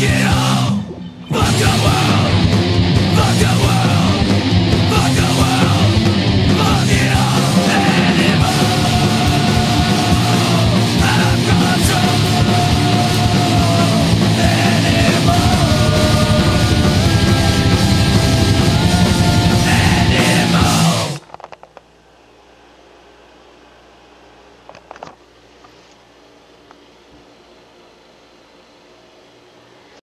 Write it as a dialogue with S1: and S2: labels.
S1: get